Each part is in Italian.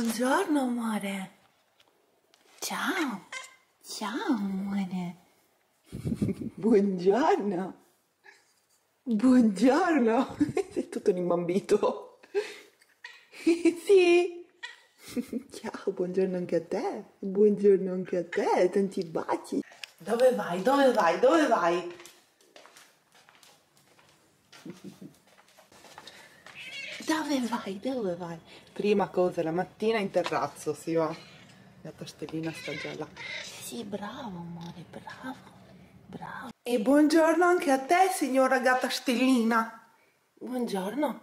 Buongiorno amore. Ciao. Ciao amore. Buongiorno. Buongiorno. Sei tutto un imbambito. sì. Ciao, buongiorno anche a te. Buongiorno anche a te. Tanti baci. Dove vai? Dove vai? Dove vai? Dove vai? Dove vai? Prima cosa, la mattina in terrazzo si va. La tostellina sta già là. Sì, bravo amore, bravo. Bravo. E buongiorno anche a te, signora gatta stellina. Buongiorno.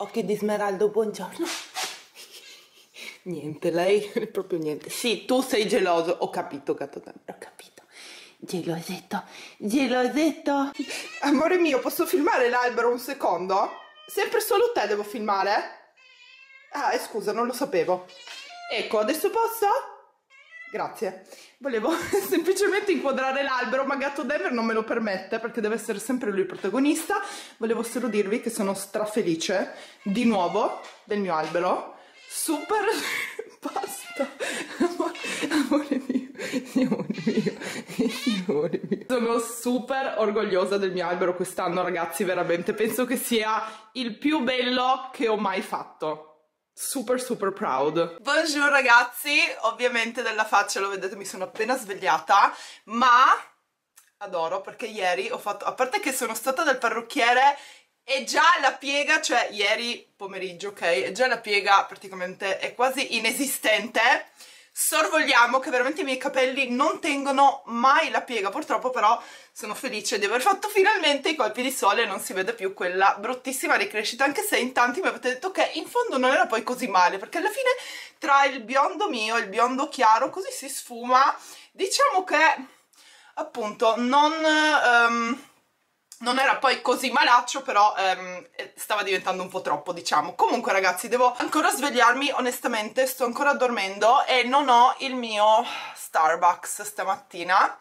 Occhi di smeraldo, buongiorno. Niente, lei è proprio niente. Sì, tu sei geloso, ho capito, gatto ho capito. Gelosetto, gelosetto. Amore mio, posso filmare l'albero un secondo? Sempre solo te devo filmare? Ah, scusa, non lo sapevo. Ecco, adesso posso? Grazie. Volevo semplicemente inquadrare l'albero, ma Gatto Denver non me lo permette perché deve essere sempre lui il protagonista. Volevo solo dirvi che sono strafelice di nuovo del mio albero. Super basta. Amore mio, amore mio, amore mio. Sono super orgogliosa del mio albero quest'anno, ragazzi, veramente. Penso che sia il più bello che ho mai fatto super super proud. Buongiorno ragazzi, ovviamente della faccia lo vedete mi sono appena svegliata, ma adoro perché ieri ho fatto, a parte che sono stata dal parrucchiere e già la piega, cioè ieri pomeriggio, ok, e già la piega praticamente è quasi inesistente, sorvogliamo che veramente i miei capelli non tengono mai la piega. Purtroppo però sono felice di aver fatto finalmente i colpi di sole e non si vede più quella bruttissima ricrescita anche se in tanti mi avete detto che in fondo non era poi così male perché alla fine tra il biondo mio e il biondo chiaro così si sfuma. Diciamo che appunto non... Um, non era poi così malaccio però ehm, stava diventando un po' troppo diciamo. Comunque ragazzi devo ancora svegliarmi onestamente sto ancora dormendo e non ho il mio Starbucks stamattina.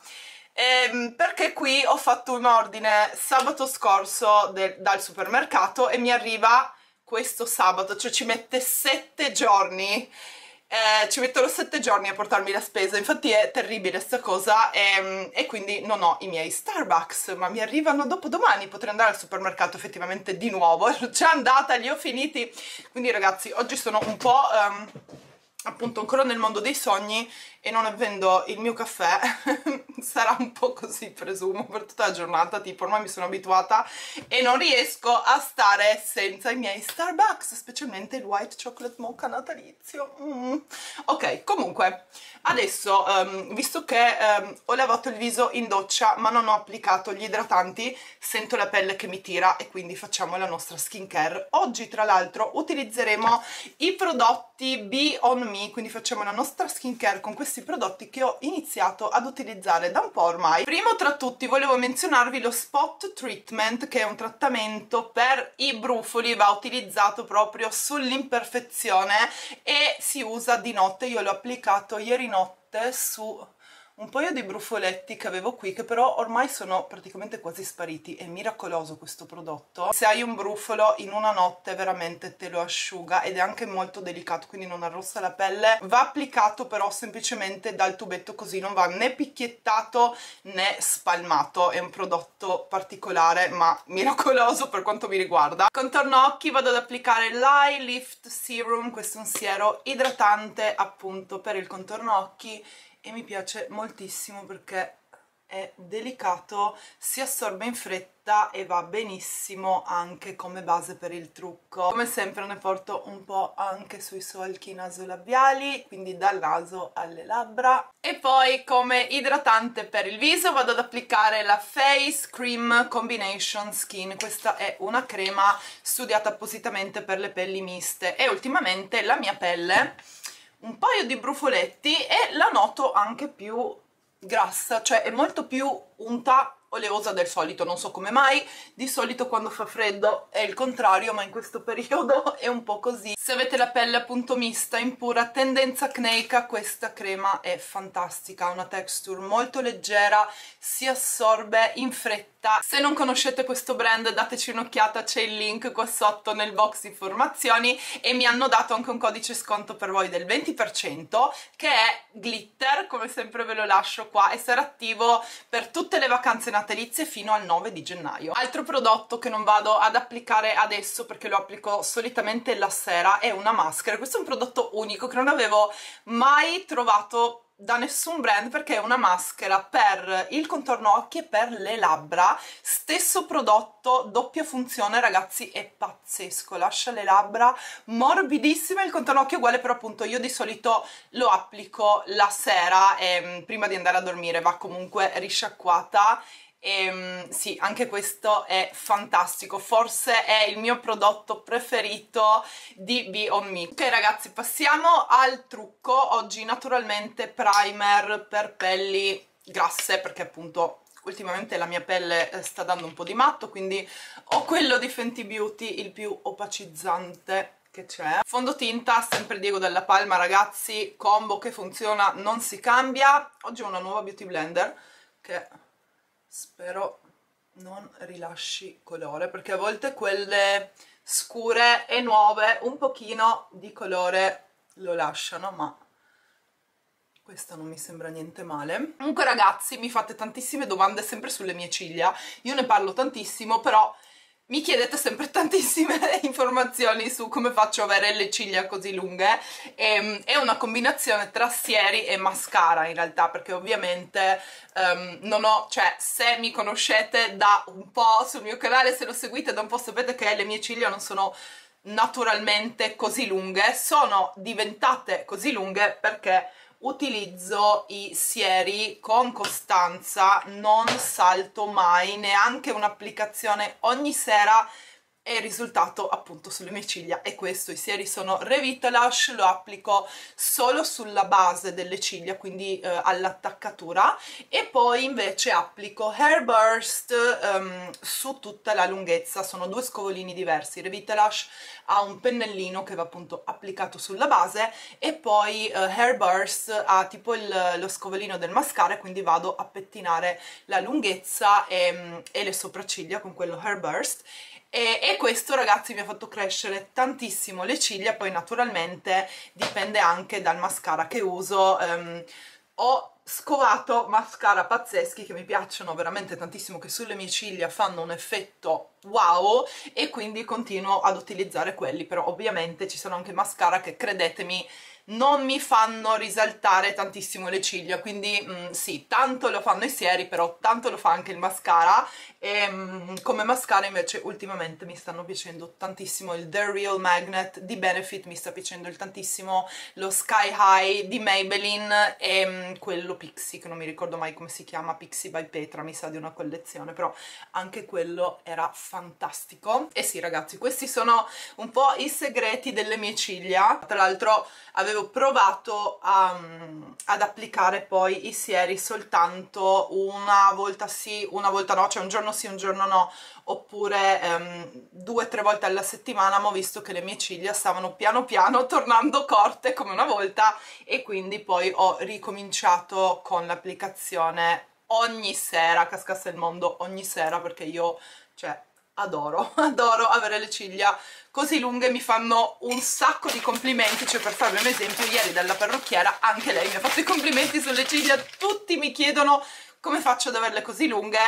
Ehm, perché qui ho fatto un ordine sabato scorso dal supermercato e mi arriva questo sabato cioè ci mette sette giorni eh, ci metterò sette giorni a portarmi la spesa, infatti è terribile sta cosa e, e, quindi non ho i miei Starbucks, ma mi arrivano dopo domani, potrei andare al supermercato effettivamente di nuovo, già andata, li ho finiti, quindi ragazzi oggi sono un po'... Um, appunto ancora nel mondo dei sogni e non avendo il mio caffè sarà un po' così presumo per tutta la giornata tipo ormai mi sono abituata e non riesco a stare senza i miei Starbucks specialmente il white chocolate mocha natalizio mm. ok comunque adesso um, visto che um, ho lavato il viso in doccia ma non ho applicato gli idratanti sento la pelle che mi tira e quindi facciamo la nostra skincare oggi tra l'altro utilizzeremo i prodotti Be On Me quindi facciamo la nostra skincare con questi questi prodotti che ho iniziato ad utilizzare da un po' ormai. Primo tra tutti volevo menzionarvi lo Spot Treatment che è un trattamento per i brufoli, va utilizzato proprio sull'imperfezione e si usa di notte, io l'ho applicato ieri notte su un paio di brufoletti che avevo qui che però ormai sono praticamente quasi spariti è miracoloso questo prodotto. Se hai un brufolo in una notte veramente te lo asciuga ed è anche molto delicato quindi non arrossa la pelle. Va applicato però semplicemente dal tubetto così non va né picchiettato né spalmato. È un prodotto particolare ma miracoloso per quanto mi riguarda. Contorno occhi vado ad applicare l'Eye Lift Serum questo è un siero idratante appunto per il contorno occhi e mi piace moltissimo perché è delicato, si assorbe in fretta e va benissimo anche come base per il trucco. Come sempre ne porto un po' anche sui solchi nasolabiali, quindi dal naso alle labbra. E poi come idratante per il viso vado ad applicare la Face Cream Combination Skin. Questa è una crema studiata appositamente per le pelli miste e ultimamente la mia pelle un paio di brufoletti e la noto anche più grassa, cioè è molto più unta oleosa del solito, non so come mai, di solito quando fa freddo è il contrario, ma in questo periodo è un po' così. Se avete la pelle appunto mista, in pura tendenza acneica, questa crema è fantastica, ha una texture molto leggera, si assorbe in fretta diretta. Se non conoscete questo brand dateci un'occhiata, c'è il link qua sotto nel box informazioni e mi hanno dato anche un codice sconto per voi del 20% che è glitter, come sempre ve lo lascio qua e sarà attivo per tutte le vacanze natalizie fino al 9 di gennaio. Altro prodotto che non vado ad applicare adesso perché lo applico solitamente la sera è una maschera. Questo è un prodotto unico che non avevo mai trovato da nessun brand perché è una maschera per il contorno occhi e per le labbra. Stesso prodotto, doppia funzione ragazzi è pazzesco, lascia le labbra morbidissime il contorno occhi è uguale però appunto io di solito lo applico la sera e mm, prima di andare a dormire va comunque risciacquata e ehm, sì, anche questo è fantastico, forse è il mio prodotto preferito di Be On Me. Ok ragazzi, passiamo al trucco. Oggi naturalmente primer per pelli grasse perché appunto ultimamente la mia pelle eh, sta dando un po' di matto, quindi ho quello di Fenty Beauty, il più opacizzante che c'è. Fondotinta, sempre Diego della Palma, ragazzi, combo che funziona, non si cambia. Oggi ho una nuova Beauty Blender che spero non rilasci colore perché a volte quelle scure e nuove un pochino di colore lo lasciano ma questa non mi sembra niente male. Comunque ragazzi mi fate tantissime domande sempre sulle mie ciglia. Io ne parlo tantissimo però mi chiedete sempre tantissime informazioni su come faccio ad avere le ciglia così lunghe. E, ehm, è una combinazione tra sieri e mascara in realtà perché ovviamente um, non ho, cioè se mi conoscete da un po' sul mio canale, se lo seguite da un po' sapete che le mie ciglia non sono naturalmente così lunghe, sono diventate così lunghe perché utilizzo i sieri con costanza, non salto mai, neanche un'applicazione ogni sera e il risultato appunto sulle mie ciglia è questo, i sieri sono Revitalash, lo applico solo sulla base delle ciglia, quindi eh, all'attaccatura e poi invece applico Hairburst um, su tutta la lunghezza, sono due scovolini diversi, Revitalash ha un pennellino che va appunto applicato sulla base e poi uh, Hairburst ha tipo il, lo scovolino del mascara quindi vado a pettinare la lunghezza e, e le sopracciglia con quello Hairburst e, e, questo ragazzi mi ha fatto crescere tantissimo le ciglia poi naturalmente dipende anche dal mascara che uso. Um, ho scovato mascara pazzeschi che mi piacciono veramente tantissimo che sulle mie ciglia fanno un effetto wow e quindi continuo ad utilizzare quelli. Però ovviamente ci sono anche mascara che credetemi non mi fanno risaltare tantissimo le ciglia, quindi mh, mm, sì, tanto lo fanno i sieri, però tanto lo fa anche il mascara e mh, mm, come mascara invece ultimamente mi stanno piacendo tantissimo il The Real Magnet di Benefit, mi sta piacendo tantissimo lo Sky High di Maybelline e mh, mm, quello Pixie, che non mi ricordo mai come si chiama, Pixie by Petra, mi sa di una collezione, però anche quello era fantastico. E sì ragazzi, questi sono un po' i segreti delle mie ciglia, tra l'altro avevo provato a, ad applicare poi i sieri soltanto una volta sì, una volta no, cioè un giorno sì, un giorno no, oppure um, due o tre volte alla settimana, ma ho visto che le mie ciglia stavano piano piano tornando corte come una volta e quindi poi ho ricominciato con l'applicazione ogni sera, cascasse il mondo, ogni sera perché io, cioè, adoro, adoro avere le ciglia così lunghe, mi fanno un sacco di complimenti, cioè per farvi un esempio, ieri dalla parrucchiera anche lei mi ha fatto i complimenti sulle ciglia, tutti mi chiedono come faccio ad averle così lunghe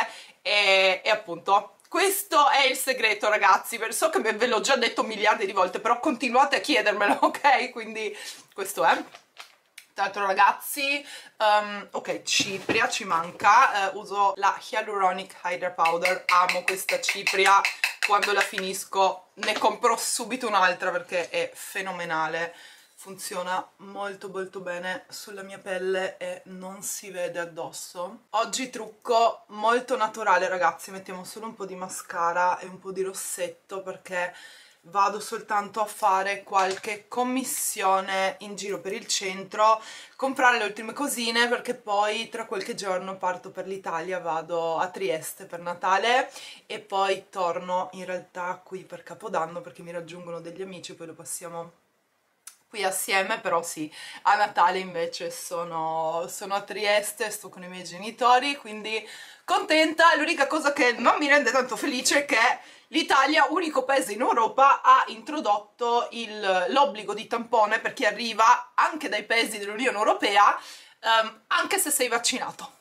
e, e appunto questo è il segreto ragazzi, so che ve l'ho già detto miliardi di volte, però continuate a chiedermelo, ok? Quindi questo è tra l'altro ragazzi um, ok cipria ci manca uh, uso la Hyaluronic Hydra Powder amo questa cipria quando la finisco ne compro subito un'altra perché è fenomenale funziona molto molto bene sulla mia pelle e non si vede addosso. Oggi trucco molto naturale ragazzi mettiamo solo un po' di mascara e un po' di rossetto perché vado soltanto a fare qualche commissione in giro per il centro, comprare le ultime cosine perché poi tra qualche giorno parto per l'Italia, vado a Trieste per Natale e poi torno in realtà qui per Capodanno perché mi raggiungono degli amici, poi lo passiamo qui assieme, però sì, a Natale invece sono, sono a Trieste, sto con i miei genitori, quindi contenta. L'unica cosa che non mi rende tanto felice è che l'Italia, unico paese in Europa, ha introdotto l'obbligo di tampone per chi arriva anche dai paesi dell'Unione Europea, um, anche se sei vaccinato.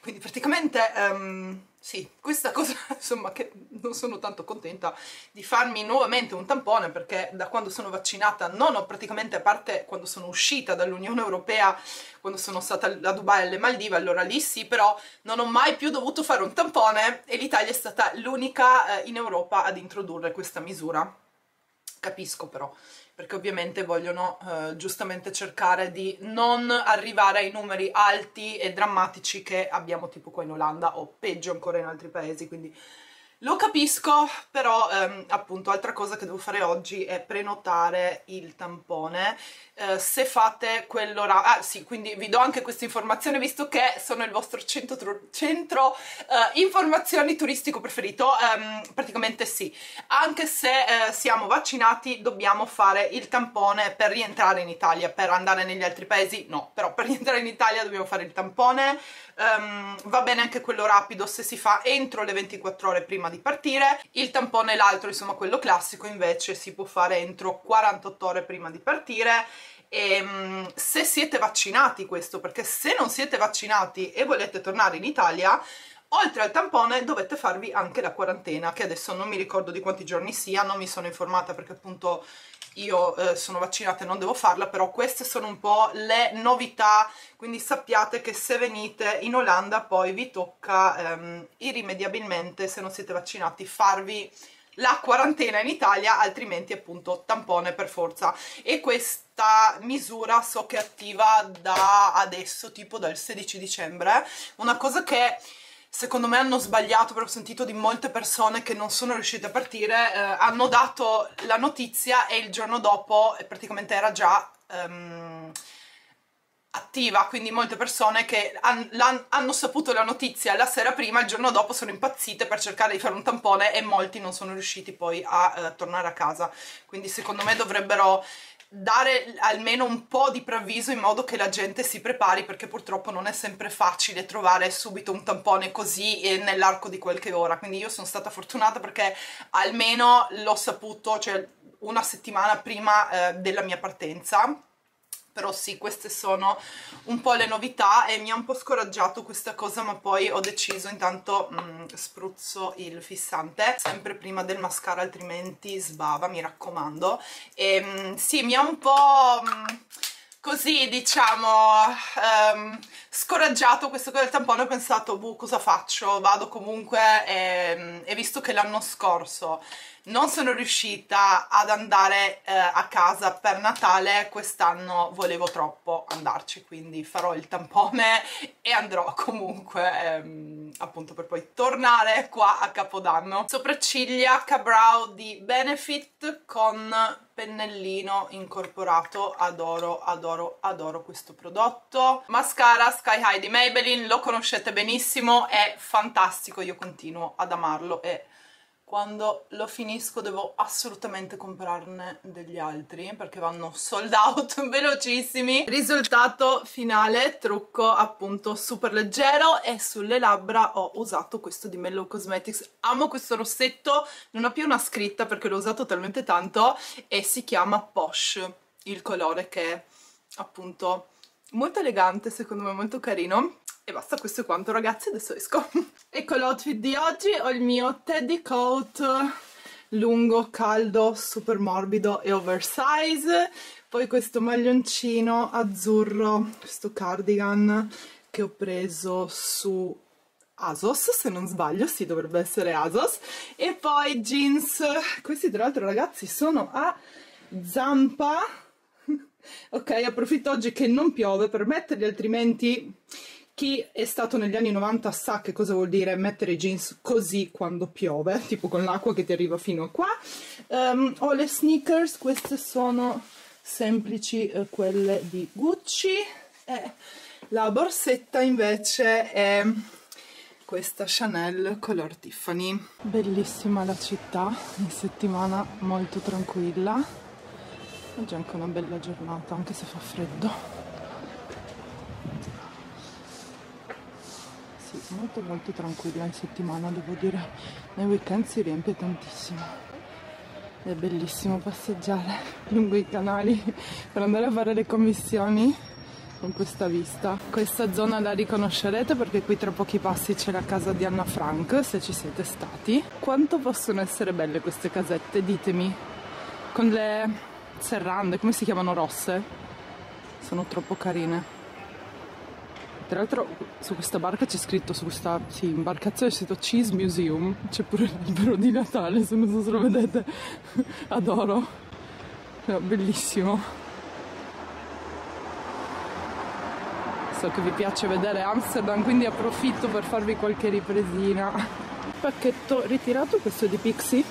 Quindi praticamente... Um, sì, questa cosa, insomma, che non sono tanto contenta di farmi nuovamente un tampone perché da quando sono vaccinata non ho praticamente, a parte quando sono uscita dall'Unione Europea, quando sono stata a Dubai alle Maldive, allora lì sì, però non ho mai più dovuto fare un tampone e l'Italia è stata l'unica eh, in Europa ad introdurre questa misura. Capisco però perché ovviamente vogliono eh, giustamente cercare di non arrivare ai numeri alti e drammatici che abbiamo tipo qua in Olanda o peggio ancora in altri paesi, quindi lo capisco, però ehm, appunto altra cosa che devo fare oggi è prenotare il tampone eh, se fate quello... Ah sì, quindi vi do anche questa informazione visto che sono il vostro centro, centro eh, informazioni turistico preferito, ehm, praticamente sì. Anche se eh, siamo vaccinati dobbiamo fare il tampone per rientrare in Italia, per andare negli altri paesi no, però per rientrare in Italia dobbiamo fare il tampone, um, va bene anche quello rapido se si fa entro le 24 ore prima di partire, il tampone l'altro, insomma quello classico invece si può fare entro 48 ore prima di partire e um, se siete vaccinati questo, perché se non siete vaccinati e volete tornare in Italia oltre al tampone dovete farvi anche la quarantena che adesso non mi ricordo di quanti giorni sia, non mi sono informata perché appunto io eh, sono vaccinata e non devo farla, però queste sono un po' le novità, quindi sappiate che se venite in Olanda poi vi tocca ehm, irrimediabilmente, se non siete vaccinati, farvi la quarantena in Italia, altrimenti appunto tampone per forza. E questa misura so che è attiva da adesso, tipo dal 16 dicembre, una cosa che secondo me hanno sbagliato perché ho sentito di molte persone che non sono riuscite a partire, eh, hanno dato la notizia e il giorno dopo praticamente era già um, attiva, quindi molte persone che han, hanno saputo la notizia la sera prima, il giorno dopo sono impazzite per cercare di fare un tampone e molti non sono riusciti poi a uh, tornare a casa, quindi secondo me dovrebbero dare almeno un po' di preavviso in modo che la gente si prepari perché purtroppo non è sempre facile trovare subito un tampone così nell'arco di qualche ora. Quindi io sono stata fortunata perché almeno l'ho saputo cioè una settimana prima eh, della mia partenza però sì, queste sono un po' le novità e mi ha un po' scoraggiato questa cosa, ma poi ho deciso intanto mm, spruzzo il fissante, sempre prima del mascara, altrimenti sbava, mi raccomando. E mm, sì, mi ha un po'... Mm, così diciamo um, scoraggiato questo del tampone. Ho pensato boh cosa faccio? Vado comunque e, e visto che l'anno scorso non sono riuscita ad andare eh, a casa per Natale, quest'anno volevo troppo andarci, quindi farò il tampone e andrò comunque ehm, appunto per poi tornare qua a Capodanno. Sopracciglia Cabrow di Benefit con pennellino incorporato, adoro, adoro, adoro questo prodotto. Mascara Sky High di Maybelline, lo conoscete benissimo, è fantastico, io continuo ad amarlo e quando lo finisco devo assolutamente comprarne degli altri perché vanno sold out velocissimi. Risultato finale trucco appunto super leggero e sulle labbra ho usato questo di Mellow Cosmetics. Amo questo rossetto non ho più una scritta perché l'ho usato talmente tanto e si chiama Posh il colore che è appunto molto elegante secondo me molto carino e basta, questo è quanto ragazzi, adesso esco. ecco l'outfit di oggi, ho il mio teddy coat lungo, caldo, super morbido e oversize, poi questo maglioncino azzurro, questo cardigan che ho preso su Asos, se non sbaglio, sì, dovrebbe essere Asos, e poi jeans, questi tra l'altro ragazzi sono a zampa, ok, approfitto oggi che non piove per metterli, altrimenti chi è stato negli anni 90 sa che cosa vuol dire mettere jeans così quando piove, tipo con l'acqua che ti arriva fino a qua. Um, ho le sneakers, queste sono semplici, eh, quelle di Gucci. E la borsetta invece è questa Chanel color Tiffany. Bellissima la città, in settimana molto tranquilla Oggi è anche una bella giornata, anche se fa freddo. Sì, molto molto tranquilla in settimana, devo dire. Nei weekend si riempie tantissimo. È bellissimo passeggiare lungo i canali per andare a fare le commissioni con questa vista. Questa zona la riconoscerete perché qui tra pochi passi c'è la casa di Anna Frank, se ci siete stati. Quanto possono essere belle queste casette, ditemi. Con le serrande, come si chiamano rosse? Sono troppo carine. Tra l'altro su questa barca c'è scritto, su questa sì, imbarcazione c'è scritto Cheese Museum, c'è pure l'albero di Natale, se non so se lo vedete, adoro, no, bellissimo. So che vi piace vedere Amsterdam, quindi approfitto per farvi qualche ripresina. Pacchetto ritirato, questo è di Pixie,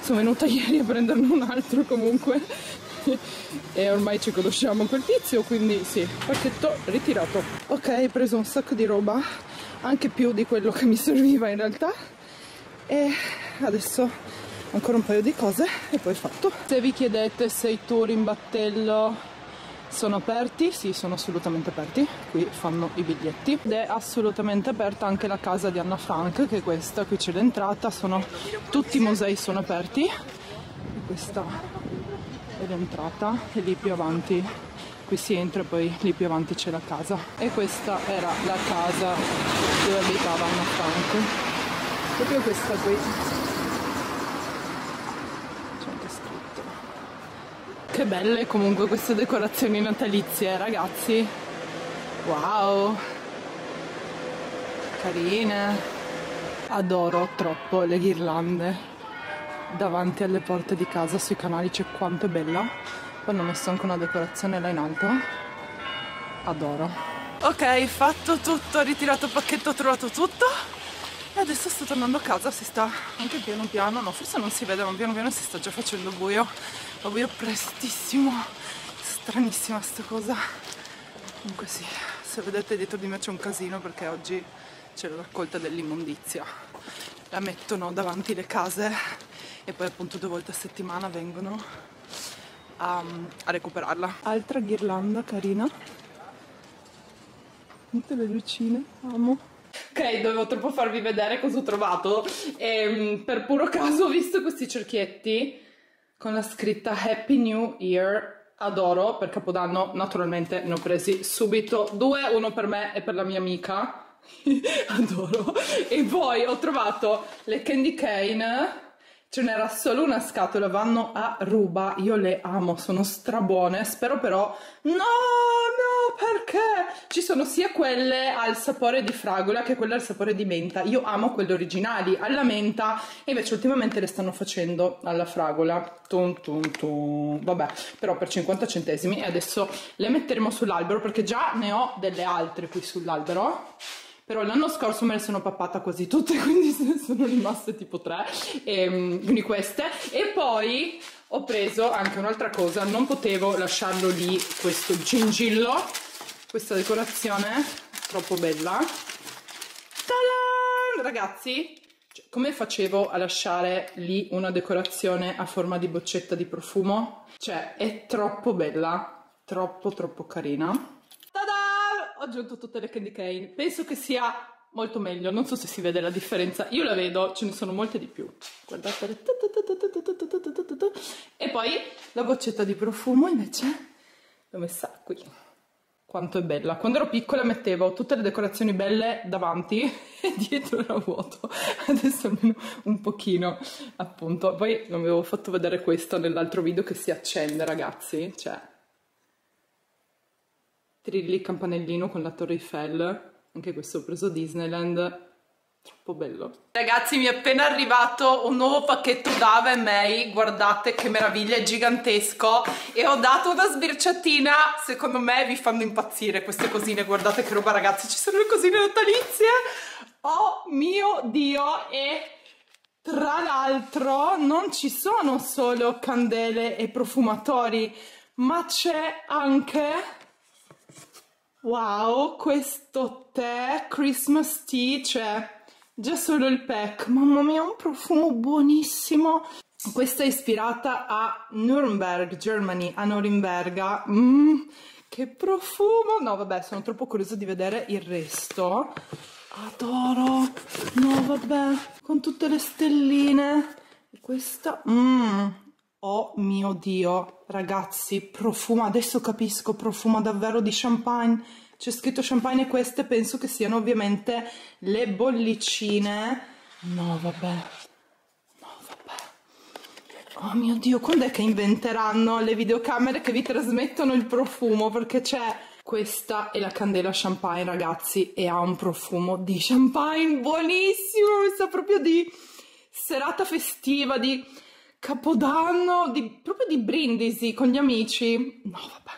sono venuta ieri a prenderne un altro comunque e ormai ci conosciamo quel tizio quindi sì pacchetto ritirato ok ho preso un sacco di roba anche più di quello che mi serviva in realtà e adesso ancora un paio di cose e poi fatto se vi chiedete se i tour in battello sono aperti, sì, sono assolutamente aperti. Qui fanno i biglietti. Ed è assolutamente aperta anche la casa di Anna Frank, che è questa. Qui c'è l'entrata, sono... tutti i musei sono aperti. E questa è l'entrata e lì più avanti qui si entra e poi lì più avanti c'è la casa. E questa era la casa dove abitava Anna Franco. Proprio questa qui. C'è anche scritto. Che belle comunque queste decorazioni natalizie ragazzi. Wow. Carine. Adoro troppo le ghirlande davanti alle porte di casa sui canali c'è quanto è bella. Poi hanno messo anche una decorazione là in alto. Adoro. Ok fatto tutto ritirato il pacchetto ho trovato tutto. E adesso sto tornando a casa si sta anche piano piano no forse non si vede ma piano piano si sta già facendo buio. Ma buio prestissimo. Stranissima sta cosa. Comunque sì se vedete dietro di me c'è un casino perché oggi c'è la raccolta dell'immondizia. La mettono davanti le case e poi appunto due volte a settimana vengono a, a recuperarla. Altra ghirlanda carina. Tutte le lucine, amo. Ok, dovevo troppo farvi vedere cosa ho trovato e ehm, per puro caso ho visto questi cerchietti con la scritta Happy New Year adoro per Capodanno naturalmente ne ho presi subito due, uno per me e per la mia amica adoro e poi ho trovato le candy cane Ce n'era solo una scatola, vanno a ruba, io le amo, sono strabuone, spero però... No, no, perché? Ci sono sia quelle al sapore di fragola che quelle al sapore di menta. Io amo quelle originali alla menta e invece ultimamente le stanno facendo alla fragola. Tum, tum, tum. Vabbè, però per 50 centesimi e adesso le metteremo sull'albero perché già ne ho delle altre qui sull'albero però l'anno scorso me le sono pappata quasi tutte, quindi se ne sono rimaste tipo tre, e, ehm, quindi queste. E poi ho preso anche un'altra cosa, non potevo lasciarlo lì questo gingillo, questa decorazione troppo bella. Ta-da! Ragazzi, cioè, come facevo a lasciare lì una decorazione a forma di boccetta di profumo? Cioè, è troppo bella, troppo troppo carina ho aggiunto tutte le candy cane. Penso che sia molto meglio, non so se si vede la differenza. Io la vedo, ce ne sono molte di più. Guardate. E poi la boccetta di profumo invece l'ho messa qui. Quanto è bella. Quando ero piccola mettevo tutte le decorazioni belle davanti e dietro era vuoto. Adesso almeno un pochino, appunto. Poi non avevo fatto vedere questo nell'altro video che si accende, ragazzi. Cioè, Trilli campanellino con la Torre Eiffel, anche questo ho preso Disneyland, troppo bello. Ragazzi mi è appena arrivato un nuovo pacchetto da Ava May, guardate che meraviglia, è gigantesco. E ho dato una sbirciatina, secondo me vi fanno impazzire queste cosine, guardate che roba ragazzi, ci sono le cosine natalizie, oh mio dio. E... Tra l'altro non ci sono solo candele e profumatori, ma c'è anche Wow, questo tè Christmas tea, cioè già solo il pack, mamma mia, un profumo buonissimo. questa è ispirata a Nuremberg, Germany, a Norimberga. Mmm, che profumo! No, vabbè, sono troppo curiosa di vedere il resto. Adoro! No, vabbè, con tutte le stelline. Questa... Mmm, oh mio Dio, ragazzi, profuma, adesso capisco, profuma davvero di champagne. C'è scritto champagne queste penso che siano ovviamente le bollicine. No, vabbè, Oh mio Dio, quando è che inventeranno le videocamere che vi trasmettono il profumo? Perché c'è questa è la candela champagne, ragazzi, e ha un profumo di champagne buonissimo, mi sa proprio di serata festiva, di capodanno, di, proprio di brindisi con gli amici. No, vabbè.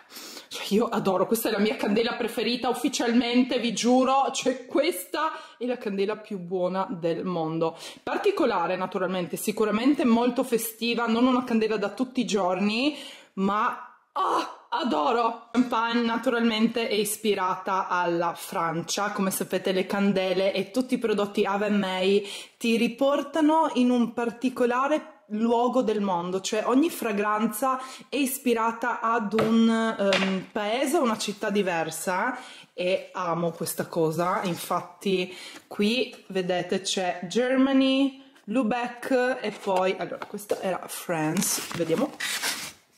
Cioè, io adoro, questa è la mia candela preferita ufficialmente, vi giuro, cioè questa è la candela più buona del mondo. Particolare, naturalmente, sicuramente molto festiva, non una candela da tutti i giorni, ma oh, adoro! Champagne naturalmente è ispirata alla Francia, come sapete le candele e tutti i prodotti Ave May ti riportano in un particolare luogo del mondo, cioè ogni fragranza è ispirata ad un um, paese, una città diversa e amo questa cosa, infatti qui vedete c'è Germany, Lubeck e poi, allora questa era France, vediamo.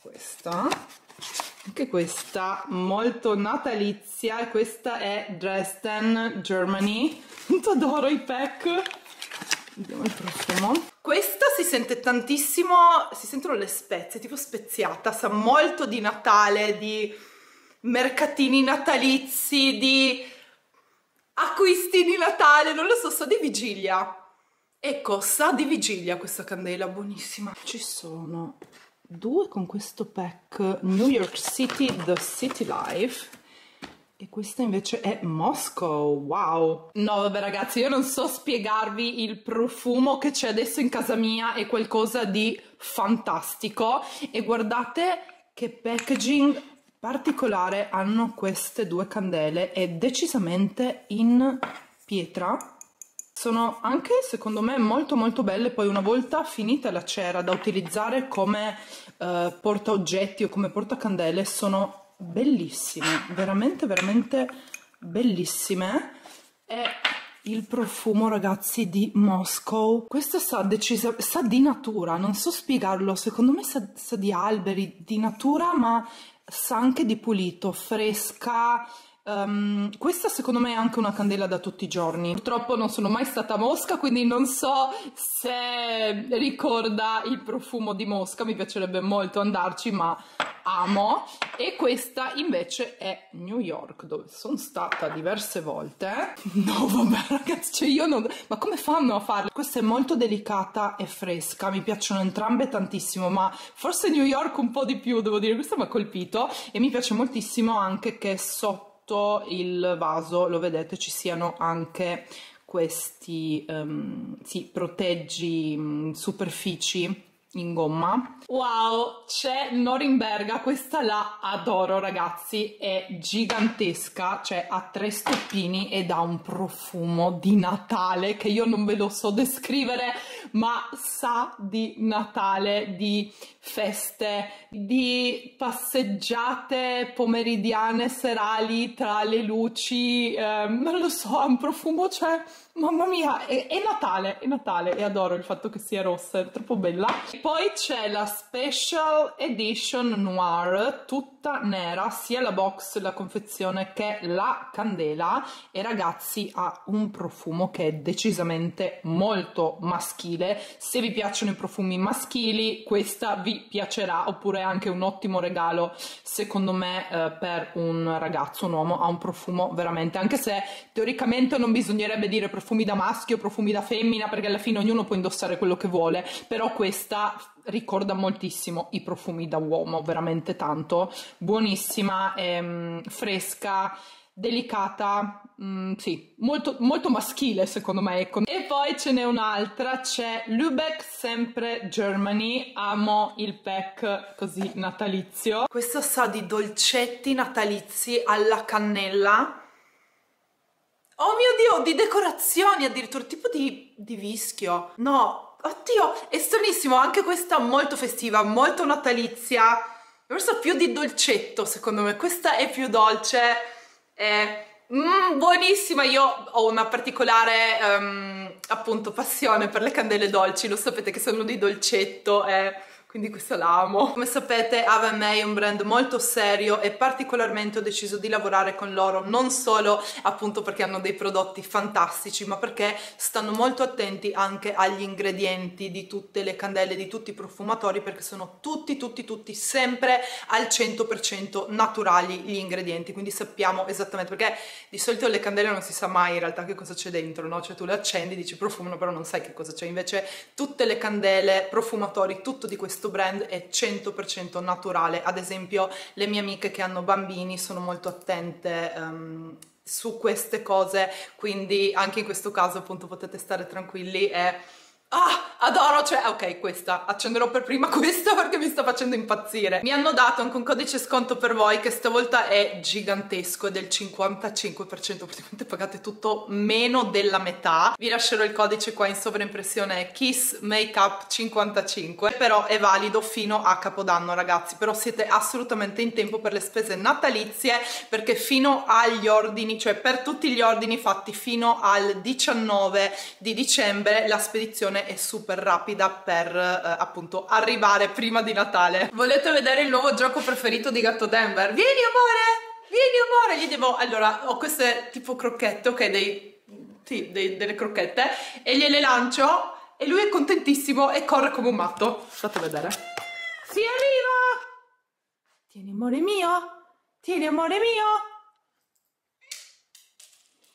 Questa, anche questa molto natalizia. E questa è Dresden, Germany, adoro i pack Vediamo il profumo. Questa si sente tantissimo, si sentono le spezie, tipo speziata, sa molto di Natale, di mercatini natalizi, di acquisti di Natale, non lo so, sa di vigilia. Ecco, sa di vigilia questa candela, buonissima. Ci sono due con questo pack New York City The City Life e questa invece è Moscow, wow! No vabbè ragazzi, io non so spiegarvi il profumo che c'è adesso in casa mia, è qualcosa di fantastico. E guardate che packaging particolare hanno queste due candele, è decisamente in pietra. Sono anche secondo me molto molto belle. Poi una volta finita la cera da utilizzare come eh, porta oggetti o come portacandele sono bellissime, veramente veramente bellissime. E il profumo ragazzi di Moscow, questo sa, decisa, sa di natura, non so spiegarlo, secondo me sa, sa di alberi, di natura ma sa anche di pulito, fresca, Um, questa secondo me è anche una candela da tutti i giorni. Purtroppo non sono mai stata a Mosca, quindi non so se ricorda il profumo di Mosca, mi piacerebbe molto andarci, ma amo. E questa invece è New York, dove sono stata diverse volte. No, vabbè ragazzi, cioè io non... Ma come fanno a farlo? Questa è molto delicata e fresca, mi piacciono entrambe tantissimo, ma forse New York un po' di più, devo dire, questo mi ha colpito. E mi piace moltissimo anche che sotto sotto il vaso lo vedete ci siano anche questi um, sì, proteggi um, superfici in gomma. Wow, c'è Norimberga, questa la adoro ragazzi, è gigantesca, cioè ha tre stoppini ed ha un profumo di Natale che io non ve lo so descrivere, ma sa di Natale, di feste, di passeggiate pomeridiane, serali tra le luci, eh, non lo so, ha un profumo, cioè Mamma mia, è, è, Natale, è Natale e adoro il fatto che sia rossa, è troppo bella. Poi c'è la Special Edition Noir, tutta nera, sia la box, la confezione che la candela. E ragazzi ha un profumo che è decisamente molto maschile. Se vi piacciono i profumi maschili, questa vi piacerà, oppure anche un ottimo regalo, secondo me, eh, per un ragazzo, un uomo, ha un profumo veramente, anche se teoricamente non bisognerebbe dire profumi da maschio, profumi da femmina, perché alla fine ognuno può indossare quello che vuole, però questa ricorda moltissimo i profumi da uomo, veramente tanto. Buonissima, ehm, fresca, delicata, mm, sì, molto, molto maschile secondo me. Ecco. E poi ce n'è un'altra, c'è Lübeck, sempre Germany, amo il pack così natalizio. Questo sa di dolcetti natalizi alla cannella Oh mio Dio, di decorazioni addirittura, tipo di, di vischio. No, oddio, è stranissimo, anche questa molto festiva, molto natalizia, forse più di dolcetto secondo me, questa è più dolce, è mm, buonissima, io ho una particolare um, appunto passione per le candele dolci, lo sapete che sono di dolcetto, è quindi questo l'amo. Come sapete Ave May è un brand molto serio e particolarmente ho deciso di lavorare con loro non solo appunto perché hanno dei prodotti fantastici ma perché stanno molto attenti anche agli ingredienti di tutte le candele, di tutti i profumatori perché sono tutti tutti tutti sempre al 100% naturali gli ingredienti quindi sappiamo esattamente perché di solito le candele non si sa mai in realtà che cosa c'è dentro no? cioè tu le accendi dici profumano però non sai che cosa c'è invece tutte le candele profumatori tutto di questo questo brand è 100% naturale. Ad esempio, le mie amiche che hanno bambini sono molto attente um, su queste cose, quindi anche in questo caso appunto potete stare tranquilli e Ah, adoro, cioè, ok, questa, accenderò per prima questa perché mi sta facendo impazzire. Mi hanno dato anche un codice sconto per voi che stavolta è gigantesco, è del 55%, praticamente pagate tutto meno della metà. Vi lascerò il codice qua in sovraimpressione, Kiss Makeup 55, però è valido fino a Capodanno, ragazzi, però siete assolutamente in tempo per le spese natalizie perché fino agli ordini, cioè per tutti gli ordini fatti fino al 19 di dicembre la spedizione è super rapida per eh, appunto arrivare prima di Natale. Volete vedere il nuovo gioco preferito di Gatto Denver? Vieni amore! Vieni amore! Gli devo... Allora, ho queste tipo crocchette, ok, dei... Sì, dei, delle crocchette e gliele lancio e lui è contentissimo e corre come un matto. Fate vedere. Si arriva! Tieni amore mio! Tieni amore mio!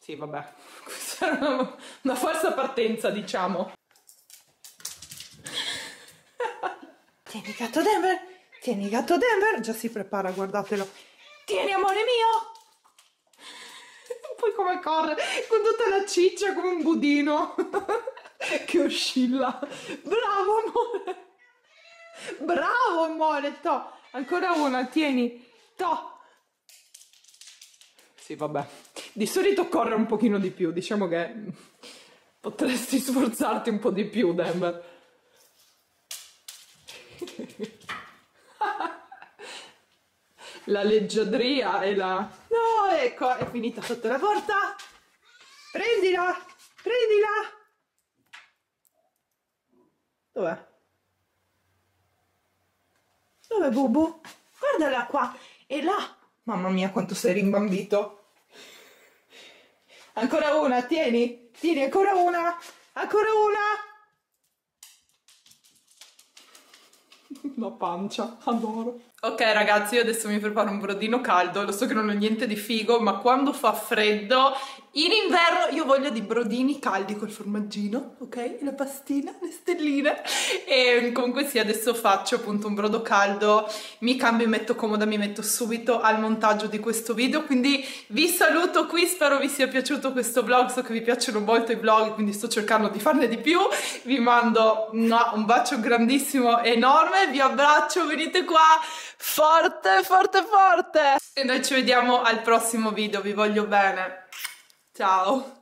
Sì, vabbè, questa era una, una falsa partenza, diciamo. Tieni gatto Denver, tieni gatto Denver, già si prepara, guardatelo. Tieni amore mio. Poi come corre, con tutta la ciccia come un budino che oscilla. Bravo amore. Bravo amore, to. Ancora una, tieni. To. Sì, vabbè. Di solito corre un pochino di più, diciamo che potresti sforzarti un po' di più, Denver. La leggiadria e la... No, ecco, è finita sotto la porta. Prendila, prendila. Dov'è? Dov'è Bubu? Guardala qua. E là. Mamma mia, quanto sei rimbambito. Ancora una, tieni. Tieni, ancora una. Ancora una. La pancia, adoro. Ok ragazzi, io adesso mi preparo un brodino caldo, lo so che non ho niente di figo, ma quando fa freddo, in inverno io voglio di brodini caldi col formaggino, ok? La pastina, le stelline. E comunque sì, adesso faccio appunto un brodo caldo, mi cambio e metto comoda, mi metto subito al montaggio di questo video, quindi vi saluto qui, spero vi sia piaciuto questo vlog, so che vi piacciono molto i vlog, quindi sto cercando di farne di più, vi mando un bacio grandissimo, enorme, vi abbraccio, venite qua forte, forte, forte! E noi ci vediamo al prossimo video, vi voglio bene. Ciao!